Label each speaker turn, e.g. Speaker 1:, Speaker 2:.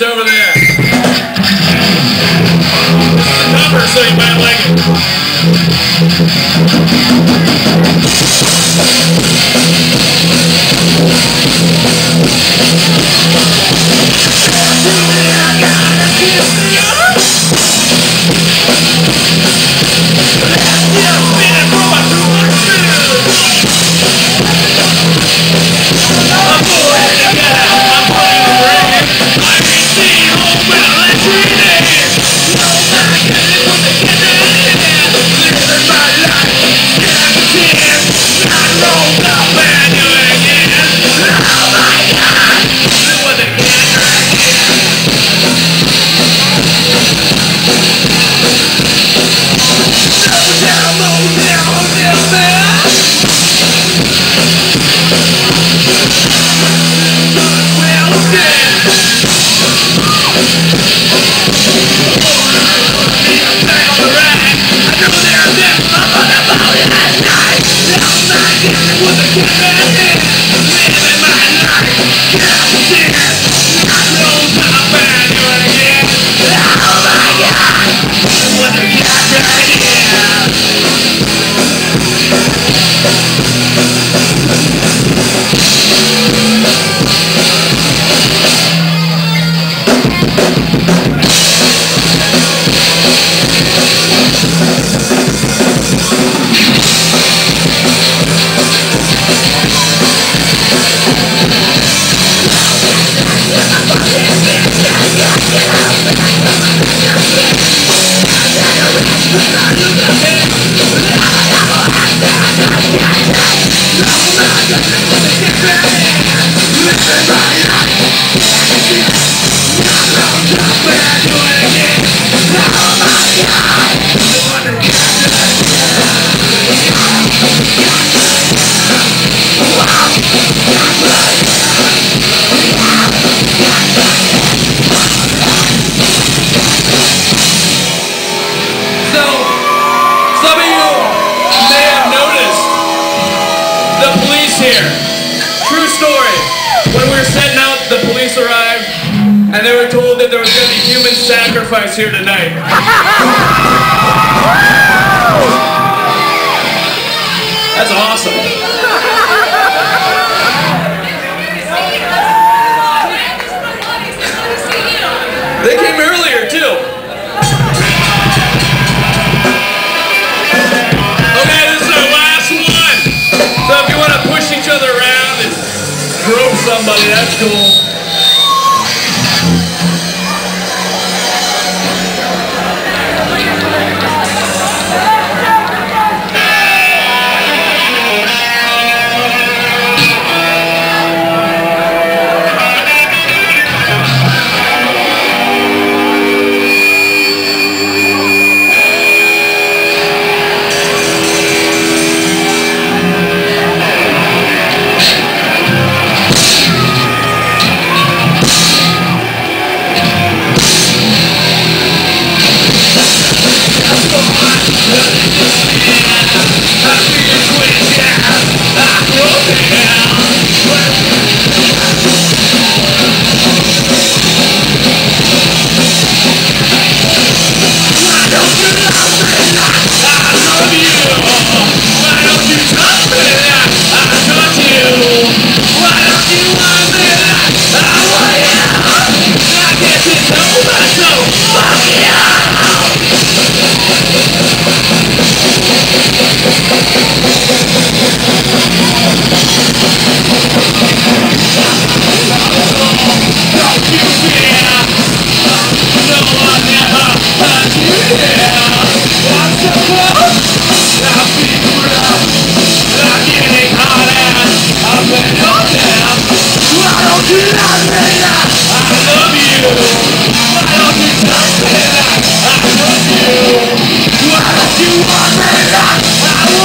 Speaker 1: over there. So, Yeah. that there was going to be human sacrifice here tonight. That's awesome. They came earlier too. Okay, this is our last one. So if you want to push each other around and grope somebody, that's cool.
Speaker 2: you want me, I, I